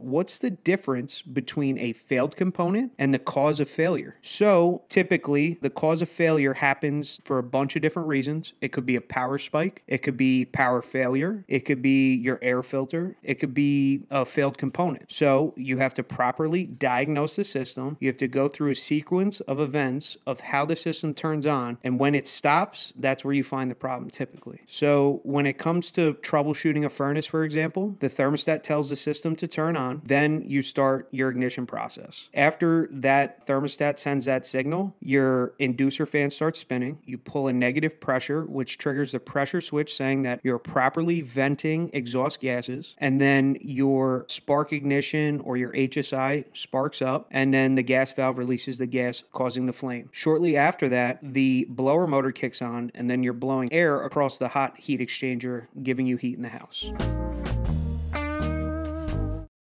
What's the difference between a failed component and the cause of failure? So, typically, the cause of failure happens for a bunch of different reasons. It could be a power spike, it could be power failure, it could be your air filter, it could be a failed component. So, you have to properly diagnose the system. You have to go through a sequence of events of how the system turns on, and when it stops, that's where you find the problem typically. So, when it comes to troubleshooting a furnace, for example, the thermostat tells the system to turn on on, then you start your ignition process. After that thermostat sends that signal, your inducer fan starts spinning. You pull a negative pressure, which triggers the pressure switch saying that you're properly venting exhaust gases. And then your spark ignition or your HSI sparks up, and then the gas valve releases the gas, causing the flame. Shortly after that, the blower motor kicks on, and then you're blowing air across the hot heat exchanger, giving you heat in the house.